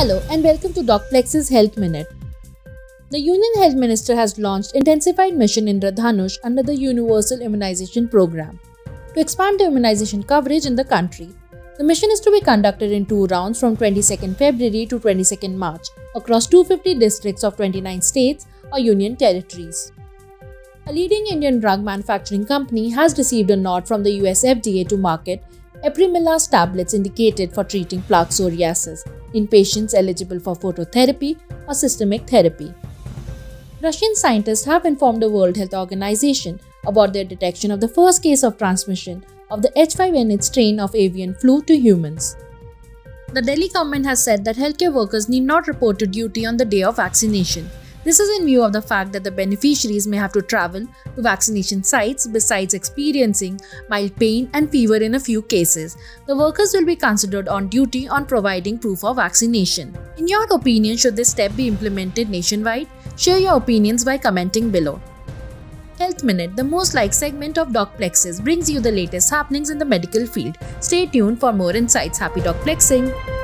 Hello and welcome to Docplexus Health Minute. The Union Health Minister has launched intensified mission Indradhanush under the Universal Immunization Program to expand the immunization coverage in the country. The mission is to be conducted in two rounds from 22nd February to 22nd March across 250 districts of 29 states or union territories. A leading Indian drug manufacturing company has received a nod from the US FDA to market Apremilast tablets indicated for treating plaque psoriasis in patients eligible for phototherapy or systemic therapy. Russian scientists have informed the World Health Organization about their detection of the first case of transmission of the H5N8 strain of avian flu to humans. The Delhi government has said that healthcare workers need not report to duty on the day of vaccination. This is in view of the fact that the beneficiaries may have to travel to vaccination sites besides experiencing mild pain and fever in a few cases. The workers will be considered on duty on providing proof of vaccination. In your opinion, should this step be implemented nationwide? Share your opinions by commenting below. Health Minute, the most liked segment of Docplexus, brings you the latest happenings in the medical field. Stay tuned for more insights. Happy DocPlexing!